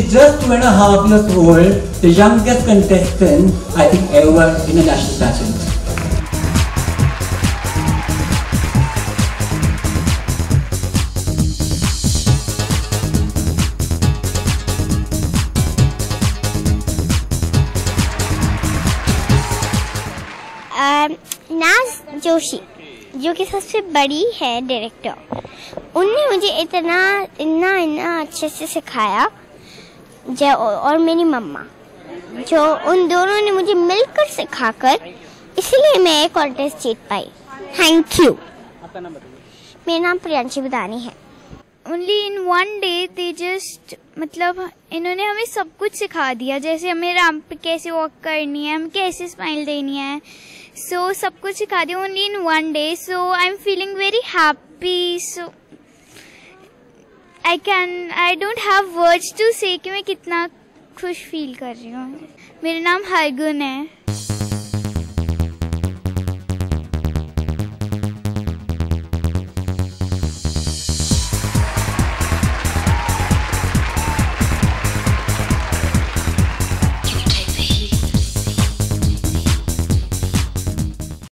just two and a half years old, the youngest contestant, I think, ever in a national pageant. नाज जोशी जो कि सबसे बड़ी है डायरेक्टर उनने मुझे इतना इतना इतना अच्छे से सिखाया जो और मेरी मम्मा जो उन दोनों ने मुझे मिलकर सिखाकर इसलिए मैं एक कॉन्टेस्ट जीत पाई। थैंक यू मेरा नाम प्रियांशी बदानी है। Only in one day they just मतलब इन्होंने हमें सब कुछ सिखा दिया। जैसे हमें रैम्प पे कैसे वॉक करनी है हमें कैसे स्माइल देनी है सो so, सब कुछ सिखा दिया only in one day so I am feeling very happy so I can I don't have words to say कि मैं कितना खुश फील कर रही हूँ। मेरा नाम हरगुन है।